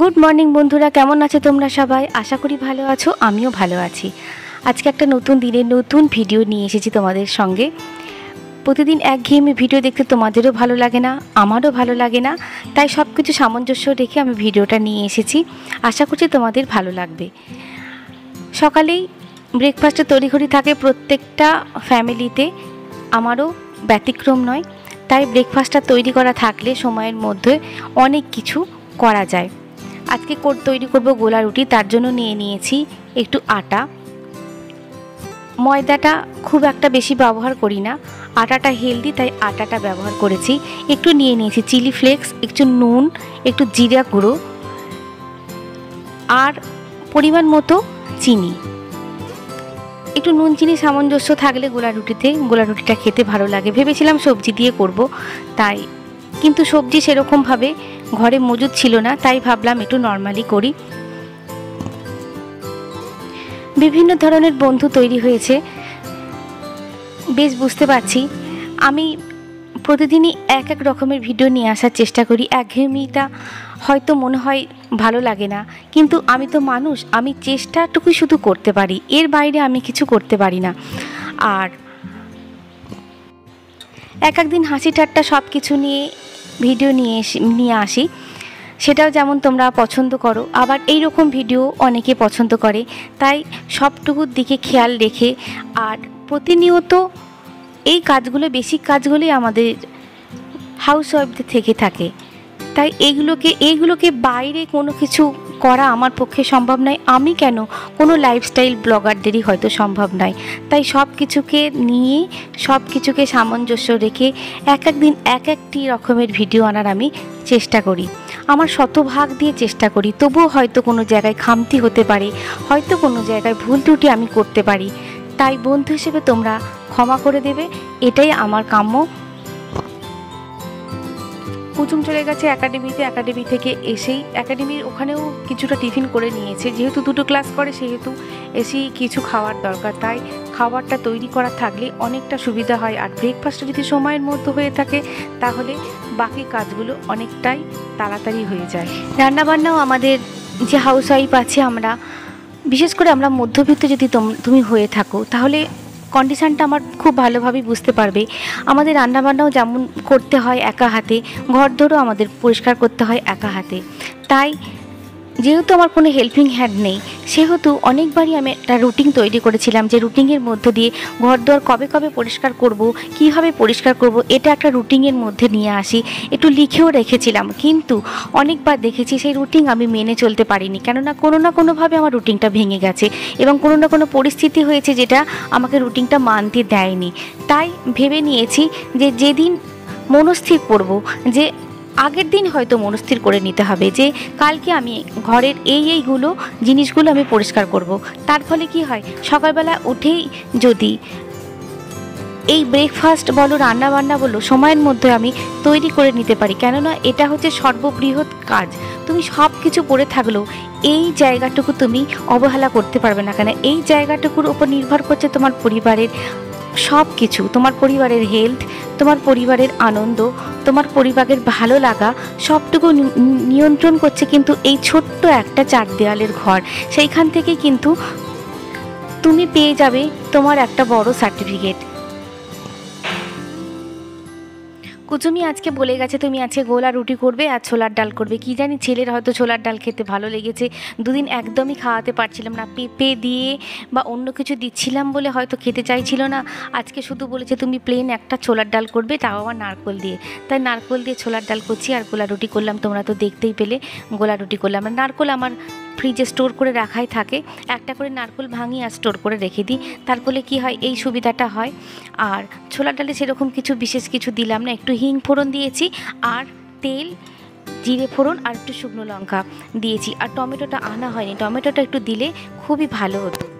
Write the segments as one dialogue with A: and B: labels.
A: Good morning বন্ধুরা। কেমন আছো তোমরা সবাই? আশা করি ভালো আছো, আমিও ভালো আছি। আজকে একটা নতুন দিনের নতুন ভিডিও নিয়ে এসেছি তোমাদের সঙ্গে। প্রতিদিন একঘেয়েমি ভিডিও দেখতে তোমাদেরও ভালো লাগে না, আমারও ভালো লাগে না। তাই সব কিছু সামঞ্জস্য রেখে আমি ভিডিওটা নিয়ে এসেছি। আশা করছি তোমাদের ভালো লাগবে। সকালেই ব্রেকফাস্টে তড়িঘড়ি থাকে প্রত্যেকটা ফ্যামিলিতে আমারও ব্যতিক্রম নয়। তাই ব্রেকফাস্টটা তৈরি করা থাকলে সময়ের মধ্যে অনেক কিছু করা যায়। আজকে তৈরি করব গোলা রুটি, তার জন্য নিয়ে নিয়েছি একটু আটা। ময়দাটা খুব একটা বেশি ব্যবহার করি না। আটাটা হেলদি, তাই আটাটা ব্যবহার করেছি। একটু নিয়ে নিয়েছি চিলি ফ্লেক্স, একটু নুন, একটু জিরা গুঁড়ো আর পরিমাণ মতো চিনি। একটু নুন, চিনি সামঞ্জস্য থাকলে গোলা রুটিতে, গোলা রুটিটা খেতে ভালো লাগে। ভেবেছিলাম সবজি দিয়ে করব, তাই। কিন্তু সবজি সেরকমভাবে ঘরে মজুদ ছিল না, তাই ভাবলাম একটু নর্মালি করি। বিভিন্ন ধরনের বন্ধু তৈরি হয়েছে। বেশ বুঝতে পারছি। আমি প্রতিদিনই এক এক রকমের ভিডিও নিয়ে আসার চেষ্টা করি। একঘেয়েমিটা হয়তো মনে হয় ভালো লাগে না, কিন্তু আমি তো মানুষ, আমি চেষ্টাটুকুই শুধু করতে পারি। এর বাইরে আমি কিছু করতে পারি না। আর এক একদিন হাসি ঠাট্টা সব কিছু নিয়ে ভিডিও নিয়ে নিয়ে আসি। সেটাও যেমন তোমরা পছন্দ করো, আবার এই রকম ভিডিও অনেকে পছন্দ করে। তাই সবটুকুর দিকে খেয়াল রেখে, আর প্রতিনিয়ত এই কাজগুলো বেসিক কাজগুলোই আমাদের হাউস ওয়াইফদের থেকে থাকে। তাই এইগুলোকে এইগুলোকে বাইরে কোনো কিছু করা আমার পক্ষে সম্ভব নয়। আমি কেন? কোনো লাইফস্টাইল ব্লগারদেরই হয়তো সম্ভব নয়। তাই সব কিছুকে নিয়ে সব কিছুকে সামঞ্জস্য রেখে এক এক দিন এক একটি রকমের ভিডিও আনার আমি চেষ্টা করি। আমার শতভাগ দিয়ে চেষ্টা করি। তবুও হয়তো কোনো জায়গায় খামতি হতে পারে। হয়তো কোনো জায়গায় ভুল ত্রুটি আমি করতে পারি। তাই বন্ধু হিসেবে তোমরা ক্ষমা করে দেবে। এটাই আমার কাম্য কুচুম চলে গেছে একাডেমিতে একাডেমি থেকে এসেই একাডেমির ওখানেও কিছুটা টিফিন করে নিয়েছে। যেহেতু দুটো ক্লাস করে, সেহেতু এসেই কিছু খাওয়ার দরকার। তাই খাবারটা তৈরি করা থাকলে অনেকটা সুবিধা হয়। আর ব্রেকফাস্টটা যদি সময়ের মধ্যে হয়ে থাকে, তাহলে বাকি কাজগুলো অনেকটাই তাড়াতাড়ি হয়ে যায়। রান্নাবান্নাও আমাদের যে হাউস ওয়াইফ আছে আমরা, বিশেষ করে আমরা মধ্যবিত্ত যদি তুমি হয়ে থাকো, তাহলে কন্ডিশানটা আমার খুব ভালোভাবেই বুঝতে পারবে। আমাদের রান্নাবান্নাও যেমন করতে হয় একা হাতে ঘর ধরেও আমাদের পরিষ্কার করতে হয় একা হাতে। তাই যেহেতু আমার কোনো হেল্পিং হ্যান্ড নেই, সেহেতু অনেকবারই আমি একটা রুটিন তৈরি করেছিলাম যে রুটিনের মধ্য দিয়ে ঘর দোয়ার কবে কবে পরিষ্কার করব, কীভাবে পরিষ্কার করব, এটা একটা রুটিনের মধ্যে নিয়ে আসি, একটু লিখেও রেখেছিলাম। কিন্তু অনেকবার দেখেছি সেই রুটিন আমি মেনে চলতে পারিনি। কেননা কোনো না কোনোভাবে আমার রুটিনটা ভেঙে গেছে এবং কোনো না কোনো পরিস্থিতি হয়েছে যেটা আমাকে রুটিনটা মানতে দেয়নি। তাই ভেবে নিয়েছি যে যেদিন মনস্থির করব, যে আগের দিন হয়তো মনস্থির করে নিতে হবে যে কালকে আমি ঘরের এই এইগুলো জিনিসগুলো আমি পরিষ্কার করব। তার ফলে কি হয়? সকালবেলা উঠেই যদি এই ব্রেকফাস্ট বলো, রান্নাবান্না বলো, সময়ের মধ্যে আমি তৈরি করে নিতে পারি। কেননা এটা হচ্ছে সর্ববৃহৎ কাজ। তুমি সব কিছু পড়ে থাকলেও এই জায়গাটুকু তুমি অবহেলা করতে পারবে না কেন? এই জায়গাটুকুর উপর নির্ভর করছে তোমার পরিবারের সব কিছু, তোমার পরিবারের হেলথ তোমার পরিবারের আনন্দ, তোমার পরিবারের ভালো লাগা, সবটুকু নিয়ন্ত্রণ করছে কিন্তু এই ছোট্ট একটা চার দেওয়ালের ঘর। সেইখান থেকে কিন্তু তুমি পেয়ে যাবে তোমার একটা বড় সার্টিফিকেট কুচুমি আজকে বলে গেছে, তুমি আজকে গোলা রুটি করবে আর ছোলার ডাল করবে। কি জানি ছেলের হয়তো ছোলার ডাল খেতে ভালো লেগেছে। দুদিন একদমই খাওয়াতে পারছিলাম না। পেঁপে দিয়ে বা অন্য কিছু দিচ্ছিলাম বলে হয়তো খেতে চাইছিল না। আজকে শুধু বলেছে, তুমি প্লেন একটা ছোলার ডাল করবে, তাও আবার নারকোল দিয়ে। তাই নারকোল দিয়ে ছোলার ডাল করছি আর গোলা রুটি করলাম। তোমরা তো দেখতেই পেলে, গোলা রুটি করলাম। আর নারকোল আমার ফ্রিজে স্টোর করে রাখাই থাকে। একটা করে নারকোল ভাঙি আর স্টোর করে রেখে দিই। তার ফলে কী হয়, এই সুবিধাটা হয়। আর ছোলার ডালে সেরকম কিছু বিশেষ কিছু দিলাম না, একটু হিং ফোড়ন দিয়েছি আর তেল, জিরে ফোড়ন আর একটু শুকনো লঙ্কা দিয়েছি। আর টমেটোটা আনা হয়নি। টমেটোটা একটু দিলে খুবই ভালো হতো।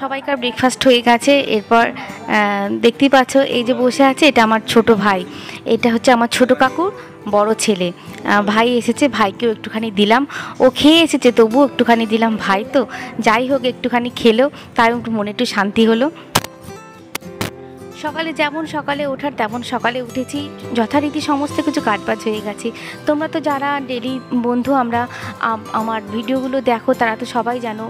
A: সবাইকার ব্রেকফাস্ট হয়ে গেছে। এরপর দেখতেই পাচ্ছ এই যে বসে আছে, এটা আমার ছোট ভাই। এটা হচ্ছে আমার ছোট কাকুর বড় ছেলে। ভাই এসেছে, ভাইকেও একটুখানি দিলাম। ও খেয়ে এসেছে, তবুও একটুখানি দিলাম ভাই তো। যাই হোক, একটুখানি খেলো, তাই একটু মনে একটু শান্তি হলো। সকালে যেমন সকালে ওঠার, তেমন সকালে উঠেছি। যথারীতি সমস্ত কিছু কাজবাজ হয়ে গেছে। তোমরা তো যারা ডেলি বন্ধু, আমরা আমার ভিডিওগুলো দেখো, তারা তো সবাই জানো।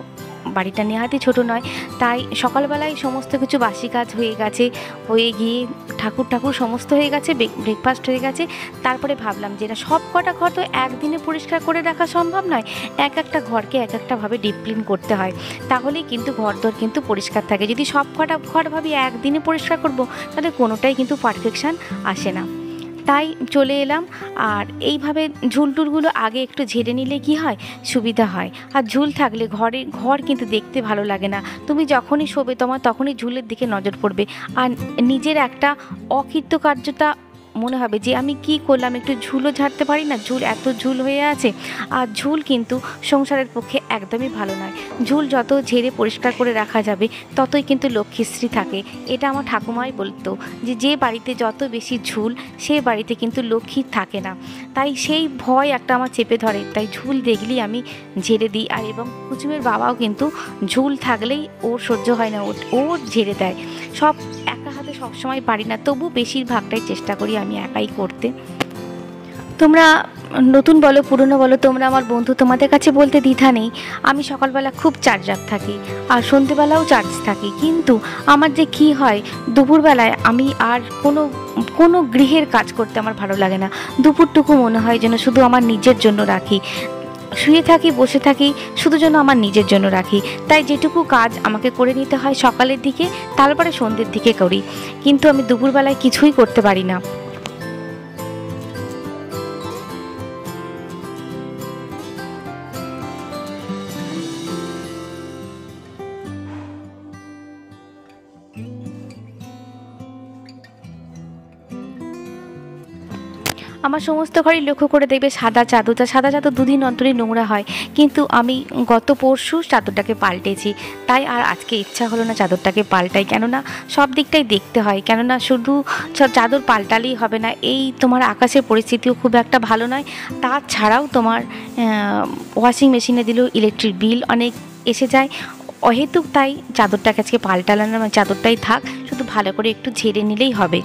A: বাড়িটা নেহাতি ছোট নয়। তাই সকালবেলায় সমস্ত কিছু বাসি কাজ হয়ে গেছে। হয়ে গিয়ে ঠাকুর ঠাকুর সমস্ত হয়ে গেছে ব্রেকফাস্ট হয়ে গেছে। তারপরে ভাবলাম যে না, সব কটা ঘর তো একদিনে পরিষ্কার করে রাখা সম্ভব নয়। এক একটা ঘরকে এক একটাভাবে ডিপ্লিন করতে হয়। তাহলেই কিন্তু ঘর দর কিন্তু পরিষ্কার থাকে। যদি সব কটা ঘর ভাবি একদিনে পরিষ্কার করব, তাহলে কোনোটাই কিন্তু পারফেকশান আসে না। তাই চলে এলাম। আর এইভাবে ঝুলটুলগুলো আগে একটু ঝেড়ে নিলে কি হয়? সুবিধা হয়। আর ঝুল থাকলে ঘরে, ঘর কিন্তু দেখতে ভালো লাগে না। তুমি যখনই শোবে তোমার, তখনই ঝুলের দিকে নজর পড়বে। আর নিজের একটা অকৃতকার্যতা মনে হবে যে আমি কি করলাম, একটু ঝুলও ঝাড়তে পারি না, ঝুল এত ঝুল হয়ে আছে। আর ঝুল কিন্তু সংসারের পক্ষে একদমই ভালো নয়। ঝুল যত ঝেড়ে পরিষ্কার করে রাখা যাবে, ততই কিন্তু লক্ষ্মীশ্রী থাকে। এটা আমার ঠাকুমাই বলতো যে যে বাড়িতে যত বেশি ঝুল, সে বাড়িতে কিন্তু লক্ষ্মী থাকে না। তাই সেই ভয় একটা আমার চেপে ধরে। তাই ঝুল দেখলেই আমি ঝেড়ে দিই। আর এবং কুচুমের বাবাও কিন্তু ঝুল থাকলেই ওর সহ্য হয় না ও- ও ঝেড়ে দেয়। সব একা সবসময় পারি না, তবু বেশিরভাগটাই চেষ্টা করি আমি একাই করতে। তোমরা নতুন বলো, পুরনো বলো, তোমরা আমার বন্ধু, তোমাদের কাছে বলতে দ্বিধা নেই। আমি সকালবেলা খুব চার্জ আপ থাকি আর সন্ধেবেলাও চার্জ থাকি। কিন্তু আমার যে কি হয়, দুপুরবেলায় আমি আর কোনো কোনো গৃহের কাজ করতে আমার ভালো লাগে না। দুপুরটুকু মনে হয় যেন শুধু আমার নিজের জন্য রাখি। শুয়ে থাকি, বসে থাকি, শুধু যেন আমার নিজের জন্য রাখি। তাই যেটুকু কাজ আমাকে করে নিতে হয় সকালের দিকে, তারপরে সন্ধ্যের দিকে করি। কিন্তু আমি দুপুরবেলায় কিছুই করতে পারি না। আমার সমস্ত ঘরই লক্ষ্য করে দেখবে সাদা চাদরটা সাদা চাদর দুদিন অন্তরই নোংরা হয়। কিন্তু আমি গত পরশু চাদরটাকে পাল্টেছি। তাই আর আজকে ইচ্ছা হলো না চাদরটাকে পাল্টাই। কেননা সব দিকটাই দেখতে হয়। কেননা শুধু চাদর পাল্টালেই হবে না। এই তোমার আকাশের পরিস্থিতিও খুব একটা ভালো নয়। তাছাড়াও তোমার ওয়াশিং মেশিনে দিলেও ইলেকট্রিক বিল অনেক এসে যায়। অহেতুক তাই চাদরটাকে আজকে পাল্টালাম। চাদরটাই থাক। শুধু ভালো করে একটু ঝেড়ে নিলেই হবে।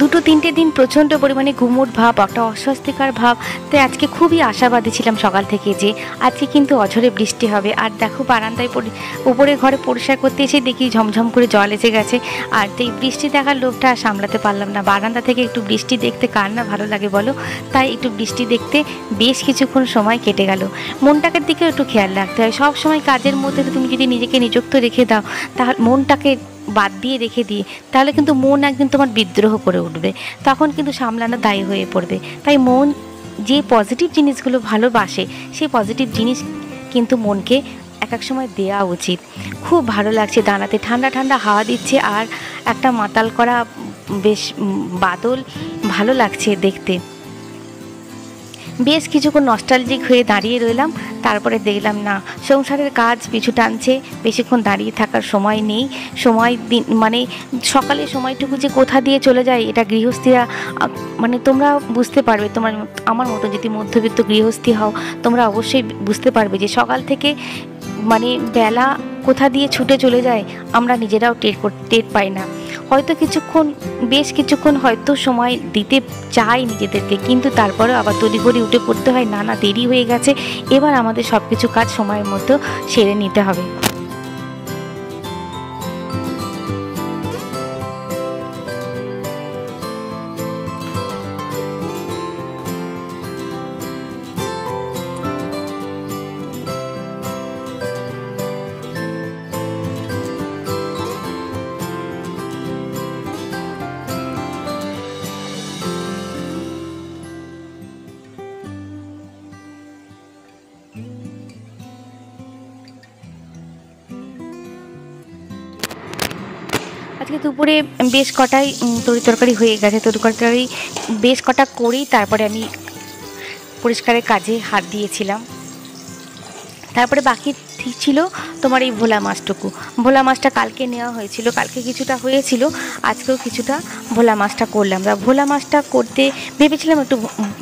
A: দুটো তিনটে দিন প্রচণ্ড পরিমাণে ঘুমোট ভাব, একটা অস্বস্তিকর ভাব। তাই আজকে খুবই আশাবাদী ছিলাম সকাল থেকে যে আজকে কিন্তু অঝরে বৃষ্টি হবে। আর দেখো বারান্দায় পরি- উপরে ঘরে পরিষ্কার করতে এসে দেখি ঝমঝম করে জল এসে গেছে। আর এই বৃষ্টি দেখার লোভটা আর সামলাতে পারলাম না। বারান্দা থেকে একটু বৃষ্টি দেখতে কার না ভালো লাগে বলো? তাই একটু বৃষ্টি দেখতে বেশ কিছুক্ষণ সময় কেটে গেল। মনটাকে দিকেও একটু খেয়াল রাখতে হয়। সব সময় কাজের মধ্যে তুমি যদি নিজেকে নিযুক্ত রেখে দাও, তাহলে মনটাকে বাদ দিয়ে রেখে দিয়ে, তাহলে কিন্তু মন একদিন তোমার বিদ্রোহ করে তখন কিন্তু সামলানো দায়ী হয়ে পড়বে। তাই মন যে পজিটিভ জিনিসগুলো ভালোবাসে, সেই পজিটিভ জিনিস কিন্তু মনকে এক এক সময় দেওয়া উচিত। খুব ভালো লাগছে দাঁড়াতে ঠান্ডা ঠান্ডা হাওয়া দিচ্ছে আর একটা মাতাল করা বেশ বাদল ভালো লাগছে দেখতে। বেশ কিছুক্ষণ নস্টালজিক হয়ে দাঁড়িয়ে রইলাম। তারপরে দেখলাম, না, সংসারের কাজ পিছু টানছে। বেশিক্ষণ দাঁড়িয়ে থাকার সময় নেই। সময় দিন মানে সকালে সময়টুকু যে কোথা দিয়ে চলে যায়, এটা গৃহস্থীরা মানে তোমরা বুঝতে পারবে। তোমার, আমার মতো যদি মধ্যবিত্ত গৃহস্থী হও, তোমরা অবশ্যই বুঝতে পারবে যে সকাল থেকে মানে বেলা কোথা দিয়ে ছুটে চলে যায়, আমরা নিজেরাও টের টের পাই না। হয়তো কিছুক্ষণ, বেশ কিছুক্ষণ হয়তো সময় দিতে চাই নিজেদেরকে, কিন্তু তারপরেও আবার তড়িঘড়ি উঠে পড়তে হয়, না না, দেরি হয়ে গেছে, এবার আমাদের সব কিছু কাজ সময়ের মতো সেরে নিতে হবে। আজকে দুপুরে বেশ কটাই তরি তরকারি হয়ে গেছে। তরি তরকারি বেশ কটা করেই তারপরে আমি পরিষ্কারের কাজে হাত দিয়েছিলাম। তারপরে বাকি থি- ছিল তোমার এই ভোলা মাছটুকু। ভোলা মাছটা কালকে নেওয়া হয়েছিল, কালকে কিছুটা হয়েছিল, আজকেও কিছুটা ভোলা মাছটা করলাম। তা ভোলা মাছটা করতে ভেবেছিলাম একটু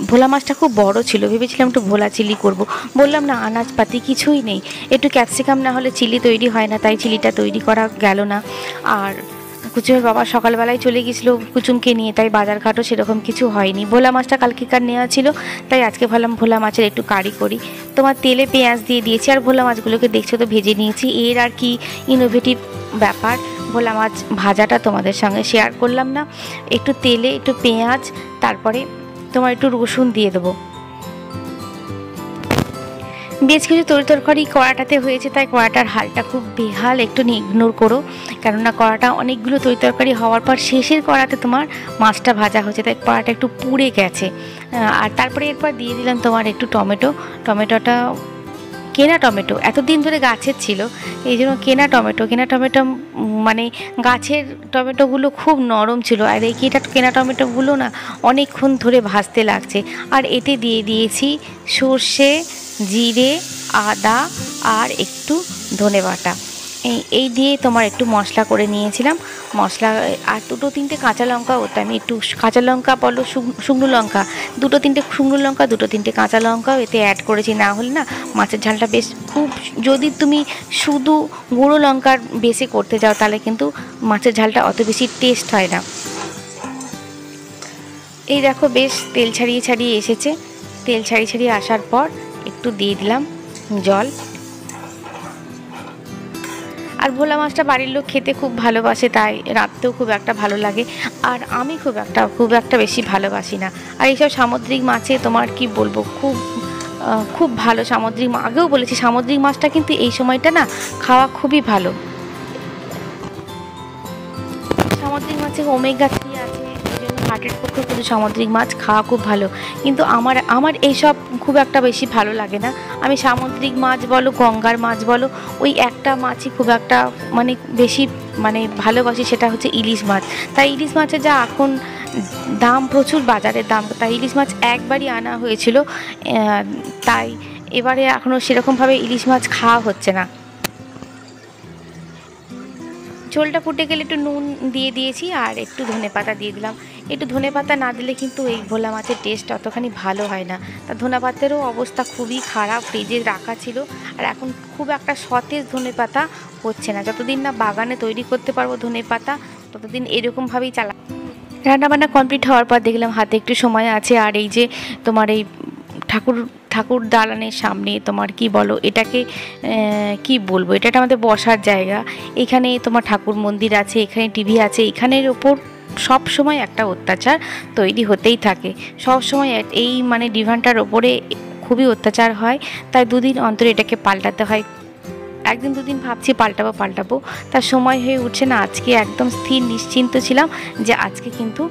A: ভোলা মাছটা খুব বড় ছিল, ভেবেছিলাম একটু ভোলা চিলি করব। বললাম, না আনাজপাতি কিছুই নেই। একটু ক্যাপসিকাম না হলে চিলি তৈরি হয় না, তাই চিলিটা তৈরি করা গেল না। আর কুচুমের বাবা সকালবেলায় চলে গেছিল কুচুমকে নিয়ে, তাই বাজারঘাটও সেরকম কিছু হয়নি। ভোলা মাছটা কালকেকার নেওয়া ছিল, তাই আজকে ভাবলাম ভোলা মাছের একটু কারি করি। তোমার তেলে পেঁয়াজ দিয়ে দিয়েছি, আর ভোলা মাছগুলোকে দেখছ তো ভেজে নিয়েছি। এর আর কি ইনোভেটিভ ব্যাপার, ভোলা মাছ ভাজাটা তোমাদের সঙ্গে শেয়ার করলাম না। একটু তেলে একটু পেঁয়াজ, তারপরে তোমার একটু রসুন দিয়ে দেবো। বেশ কিছু তরি তরকারি কড়াটাতে হয়েছে, তাই কড়াটার হালটা খুব বেহাল। একটু ইগনোর করো, কেননা কড়াটা অনেকগুলো তরি তরকারি হওয়ার পর শেষের কড়াতে তোমার মাছটা ভাজা হয়েছে তাই কড়াটা একটু পুড়ে গেছে। আর তারপরে এরপর দিয়ে দিলাম তোমার একটু টমেটো। টমেটোটা কেনা টমেটো, এতদিন ধরে গাছের ছিল, এই জন্য কেনা টমেটো। কেনা টমেটো মানে গাছের টমেটোগুলো খুব নরম ছিল, আর এই কেটা কেনা টমেটোগুলো না অনেকক্ষণ ধরে ভাজতে লাগছে। আর এতে দিয়ে দিয়েছি সর্ষে জিরে, আদা আর একটু ধনে বাটা। এই দিয়ে তোমার একটু মশলা করে নিয়েছিলাম। মশলা, আর দুটো তিনটে কাঁচা লঙ্কা ওতে আমি একটু কাঁচা লঙ্কা বলো শুকনো লঙ্কা। দুটো তিনটে শুকনো লঙ্কা, দুটো তিনটে কাঁচা লঙ্কাও এতে অ্যাড করেছি। না হলে না মাছের ঝালটা বেশ খুব, যদি তুমি শুধু গুঁড়ো লঙ্কার বেশি করতে যাও, তাহলে কিন্তু মাছের ঝালটা অত বেশি টেস্ট হয় না। এই দেখো, বেশ তেল ছাড়িয়ে ছাড়িয়ে এসেছে। তেল ছাড়িয়ে ছাড়িয়ে আসার পর একটু দিয়ে দিলাম জল। আর ভোলা মাছটা বাড়ির লোক খেতে খুব ভালোবাসে, তাই রাঁধতেও খুব একটা ভালো লাগে। আর আমি খুব একটা খুব একটা বেশি ভালোবাসি না। আর এইসব সামুদ্রিক মাছে তোমার কি বলব, খুব খুব ভালো সামুদ্রিক আগেও বলেছি সামুদ্রিক মাছটা কিন্তু এই সময়টা না খাওয়া খুবই ভালো। সামুদ্রিক মাছে ওমেগা হার্টের পক্ষে কিন্তু সামুদ্রিক মাছ খাওয়া খুব ভালো। কিন্তু আমার আমার এইসব খুব একটা বেশি ভালো লাগে না। আমি সামুদ্রিক মাছ বলো, গঙ্গার মাছ বলো, ওই একটা মাছই খুব একটা মানে বেশি মানে ভালোবাসি, সেটা হচ্ছে ইলিশ মাছ। তাই ইলিশ মাছের যা এখন দাম প্রচুর, বাজারের দাম। তাই ইলিশ মাছ একবারই আনা হয়েছিল তাই এবারে এখনও সেরকমভাবে ইলিশ মাছ খাওয়া হচ্ছে না। ঝোলটা ফুটে গেলে একটু নুন দিয়ে দিয়েছি, আর একটু ধনে পাতা দিয়ে দিলাম। একটু ধনে পাতা না দিলে কিন্তু এই ভোলা মাছের টেস্ট অতখানি ভালো হয় না। তা ধনে পাতারও অবস্থা খুবই খারাপ ফ্রিজে রাখা ছিল। আর এখন খুব একটা সতেজ ধনে পাতা হচ্ছে না। যতদিন না বাগানে তৈরি করতে পারব ধনে পাতা, ততদিন এরকমভাবেই চালা রান্নাবান্না কমপ্লিট হওয়ার পর দেখলাম হাতে একটু সময় আছে। আর এই যে তোমার এই ঠাকুর ঠাকুর দালানের সামনে তোমার কি বলো, এটাকে কি বলব? এটা আমাদের বসার জায়গা। এখানে তোমার ঠাকুর মন্দির আছে, এখানে টিভি আছে, এখানের ওপর সব সময় একটা অত্যাচার তৈরি হতেই থাকে। সব সময় এই মানে ডিভানটার ওপরে খুবই অত্যাচার হয়। তাই দুদিন অন্তরে এটাকে পাল্টাতে হয়। একদিন দুদিন ভাবছি পাল্টাবো পাল্টাবো। তার সময় হয়ে উঠছে না, আজকে একদম স্থির নিশ্চিন্ত ছিলাম যে আজকে কিন্তু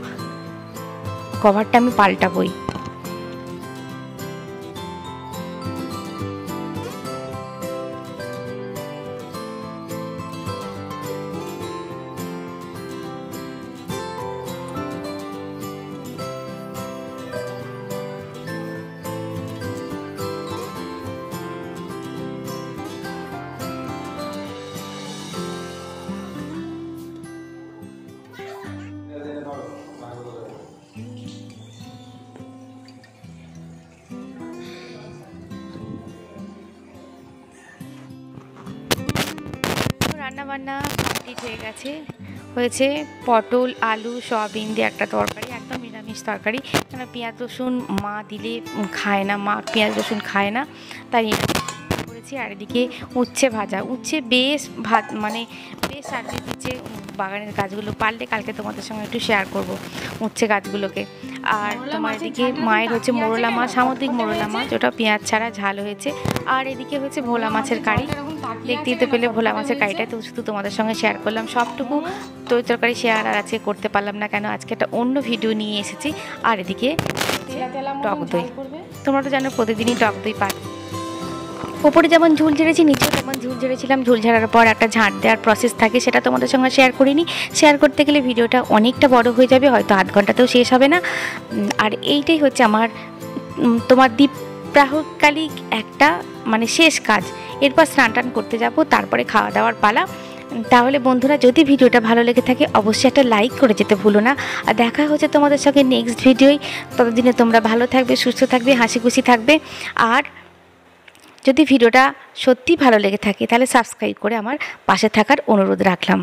A: কভারটা আমি পাল্টাবই। রান্না বান্না কমপ্লিট হয়ে গেছে। হয়েছে পটল আলু সয়াবিন দিয়ে একটা তরকারি একদম নিরামিষ তরকারি। কেন পেঁয়াজ রসুন মা দিলে খায় না মা পেঁয়াজ রসুন খায় না তাই করেছি। আর এদিকে উচ্ছে ভাজা। উচ্ছে বেশ ভাত মানে বেশ সার্ভিস দিচ্ছে বাগানের গাছগুলো পারলে কালকে তোমাদের সঙ্গে একটু শেয়ার করব উচ্ছে গাছগুলোকে। আর তোমার এদিকে মায়ের হচ্ছে মোরলা মাছ সামুদ্রিক মোরলা মাছ ওটা পেঁয়াজ ছাড়া ঝাল হয়েছে। আর এদিকে হচ্ছে ভোলা মাছের কারি। দেখতে দিতে পেলে ভোলা মাছের কারিটা তো শুধু তোমাদের সঙ্গে শেয়ার করলাম। সবটুকু তরি তরকারি শেয়ার আর আজকে করতে পারলাম না কেন আজকে একটা অন্য ভিডিও নিয়ে এসেছি। আর এদিকে টক দই। তোমরা তো জানো প্রতিদিনই টক দই পাই ওপরে যেমন ঝুল ঝেড়েছি নিচেও তেমন ঝুল ঝেড়েছিলাম। ঝুল ঝাড়ার পর একটা ঝাঁট দেওয়ার প্রসেস থাকে সেটা তোমাদের সঙ্গে শেয়ার করিনি। শেয়ার করতে গেলে ভিডিওটা অনেকটা বড় হয়ে যাবে হয়তো আধ ঘন্টাতেও শেষ হবে না। আর এইটাই হচ্ছে আমার তোমার দ্বীপ প্রাহকালিক একটা মানে শেষ কাজ। এরপর স্নান টান করতে যাব, তারপরে খাওয়া দাওয়ার পালা। তাহলে বন্ধুরা, যদি ভিডিওটা ভালো লেগে থাকে, অবশ্যই একটা লাইক করে যেতে ভুলো না। আর দেখা হচ্ছে তোমাদের সঙ্গে নেক্সট ভিডিওই ততদিনে তোমরা ভালো থাকবে, সুস্থ থাকবে, হাসি খুশি থাকবে। আর যদি ভিডিওটা সত্যি ভালো লেগে থাকে, তাহলে সাবস্ক্রাইব করে আমার পাশে থাকার অনুরোধ রাখলাম।